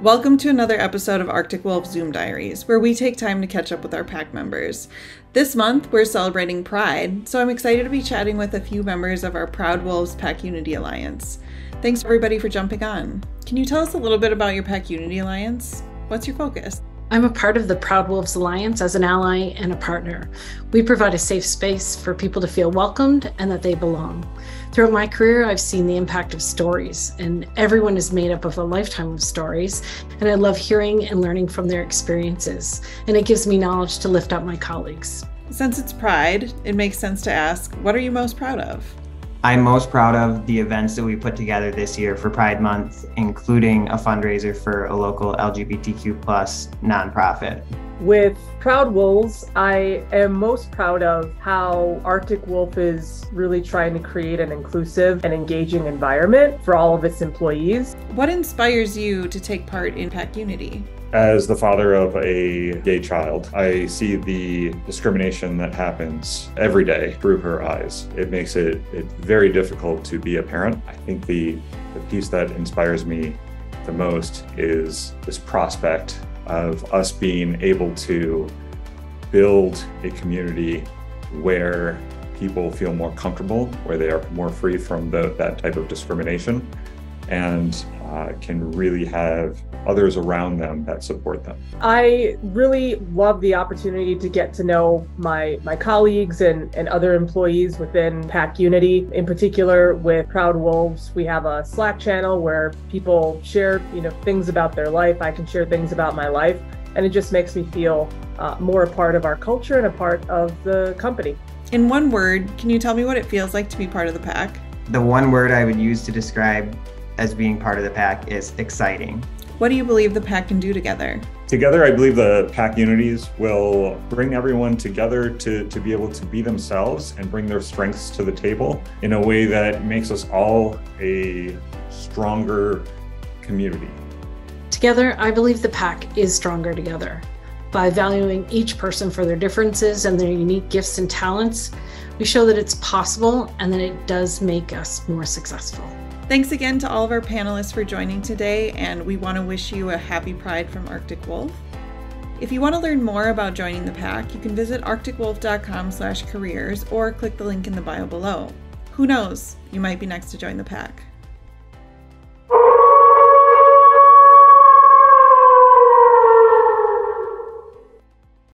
Welcome to another episode of Arctic Wolf Zoom Diaries, where we take time to catch up with our pack members. This month, we're celebrating Pride, so I'm excited to be chatting with a few members of our Proud Wolves Pack Unity Alliance. Thanks everybody for jumping on. Can you tell us a little bit about your Pack Unity Alliance? What's your focus? I'm a part of the Proud Wolves Alliance as an ally and a partner. We provide a safe space for people to feel welcomed and that they belong. Throughout my career, I've seen the impact of stories, and everyone is made up of a lifetime of stories. And I love hearing and learning from their experiences, and it gives me knowledge to lift up my colleagues. Since it's Pride, it makes sense to ask what are you most proud of? I'm most proud of the events that we put together this year for Pride Month, including a fundraiser for a local LGBTQ plus nonprofit. With Proud Wolves, I am most proud of how Arctic Wolf is really trying to create an inclusive and engaging environment for all of its employees. What inspires you to take part in Pack Unity? As the father of a gay child, I see the discrimination that happens every day through her eyes. It makes it, it very difficult to be a parent. I think the, the piece that inspires me the most is this prospect of us being able to build a community where people feel more comfortable, where they are more free from the, that type of discrimination, and uh, can really have others around them that support them. I really love the opportunity to get to know my my colleagues and, and other employees within Pack Unity. In particular, with Proud Wolves, we have a Slack channel where people share you know things about their life. I can share things about my life, and it just makes me feel uh, more a part of our culture and a part of the company. In one word, can you tell me what it feels like to be part of the pack? The one word I would use to describe as being part of the pack is exciting. What do you believe the pack can do together? Together, I believe the pack unities will bring everyone together to, to be able to be themselves and bring their strengths to the table in a way that makes us all a stronger community. Together, I believe the pack is stronger together. By valuing each person for their differences and their unique gifts and talents, we show that it's possible and that it does make us more successful. Thanks again to all of our panelists for joining today, and we want to wish you a happy Pride from Arctic Wolf. If you want to learn more about joining the pack, you can visit arcticwolf.com/careers or click the link in the bio below. Who knows, you might be next to join the pack.